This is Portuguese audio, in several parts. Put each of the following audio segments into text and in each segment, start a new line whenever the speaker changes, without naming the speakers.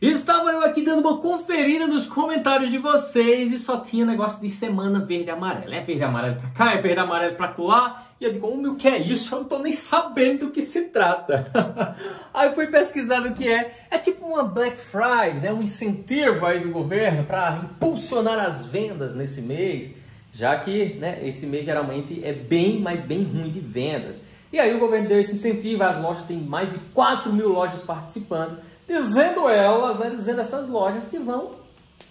Estava eu aqui dando uma conferida nos comentários de vocês e só tinha negócio de semana verde e amarelo. É verde e amarelo pra cá, é verde e amarelo pra lá. E eu digo, o que é isso? Eu não tô nem sabendo do que se trata. aí fui pesquisar o que é. É tipo uma Black Friday, né? Um incentivo aí do governo para impulsionar as vendas nesse mês. Já que né, esse mês geralmente é bem, mas bem ruim de vendas. E aí o governo deu esse incentivo, as lojas têm mais de 4 mil lojas participando dizendo elas, né, dizendo essas lojas que vão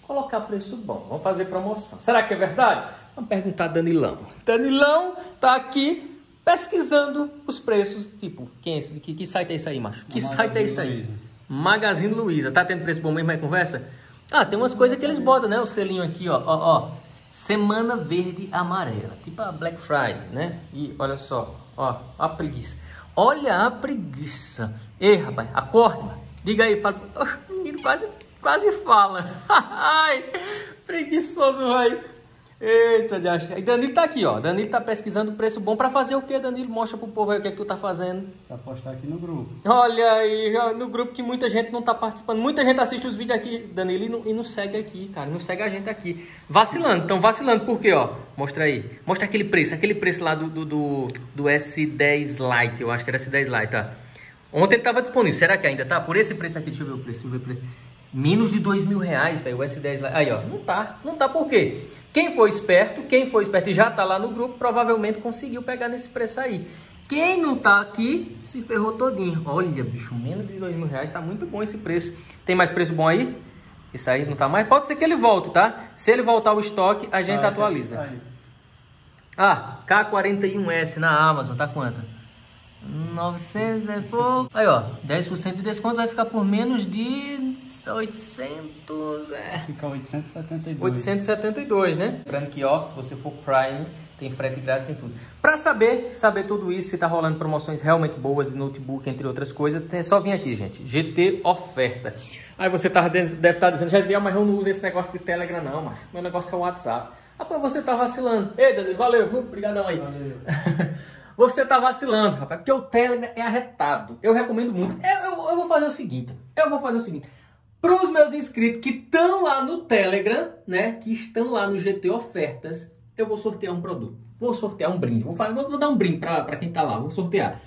colocar preço bom, vão fazer promoção. Será que é verdade? Vamos perguntar a Danilão. Danilão tá aqui pesquisando os preços, tipo, quem é esse? Que, que site é isso aí, macho? Que site é isso aí? Luiza. Magazine Luiza. Tá tendo preço bom mesmo aí, conversa? Ah, tem umas coisas que eles botam, né? O selinho aqui, ó, ó, ó. Semana verde amarela, tipo a Black Friday, né? E olha só, ó, a preguiça. Olha a preguiça. Ei, rapaz, acorde, mano. Diga aí, fala. O menino quase, quase fala. Ai, preguiçoso, vai. Eita, já E Danilo tá aqui, ó. Danilo tá pesquisando preço bom para fazer o que, Danilo? Mostra pro povo aí o que é que tu tá fazendo.
Pra postar aqui no grupo.
Olha aí, no grupo que muita gente não tá participando. Muita gente assiste os vídeos aqui, Danilo, e não, e não segue aqui, cara. Não segue a gente aqui. Vacilando. Então, vacilando por quê, ó? Mostra aí. Mostra aquele preço. Aquele preço lá do, do, do, do S10 Lite. Eu acho que era S10 Lite, tá? Ontem ele estava disponível. Será que ainda tá? Por esse preço aqui, deixa eu ver o preço. Deixa eu ver o preço. Menos de dois mil reais, velho, o S10 lá. Aí, ó, não tá. Não tá por quê? Quem foi esperto, quem foi esperto e já tá lá no grupo, provavelmente conseguiu pegar nesse preço aí. Quem não tá aqui, se ferrou todinho. Olha, bicho, menos de dois mil reais, tá muito bom esse preço. Tem mais preço bom aí? Isso aí não tá mais? Pode ser que ele volte, tá? Se ele voltar o estoque, a gente ah, atualiza. Ah, K41S na Amazon, tá quanto? 900 é pouco. Aí, ó, 10% de desconto vai ficar por menos de 800, é.
Fica 872.
872, né? Lembrando que, ó, se você for Prime, tem frete grátis, tem tudo. Para saber, saber tudo isso, se tá rolando promoções realmente boas de notebook, entre outras coisas, tem só vir aqui, gente. GT Oferta. Aí você tá, deve estar tá dizendo, já mas eu não uso esse negócio de Telegram não, mas meu negócio é o WhatsApp. Rapaz, você tá vacilando. Ei, Danilo, valeu, obrigadão aí. Valeu. Você tá vacilando, rapaz, porque o Telegram é arretado. Eu recomendo muito. Eu, eu, eu vou fazer o seguinte, eu vou fazer o seguinte. Para os meus inscritos que estão lá no Telegram, né, que estão lá no GT Ofertas, eu vou sortear um produto. Vou sortear um brinde. Vou, vou, dar um brinde para quem tá lá, vou sortear.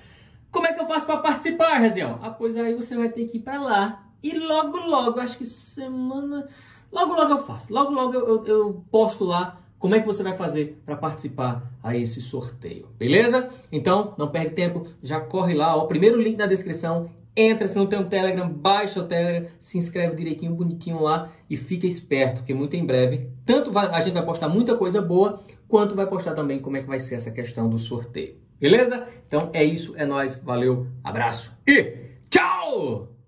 Como é que eu faço para participar, Rezião? Ah, pois aí você vai ter que ir para lá. E logo, logo, acho que semana... Logo, logo eu faço. Logo, logo eu, eu, eu posto lá como é que você vai fazer para participar a esse sorteio, beleza? Então, não perde tempo, já corre lá, ó, primeiro link na descrição, entra, se não tem um Telegram, baixa o Telegram, se inscreve direitinho, bonitinho lá e fica esperto, porque muito em breve, tanto vai, a gente vai postar muita coisa boa, quanto vai postar também como é que vai ser essa questão do sorteio, beleza? Então é isso, é nós, valeu, abraço e tchau!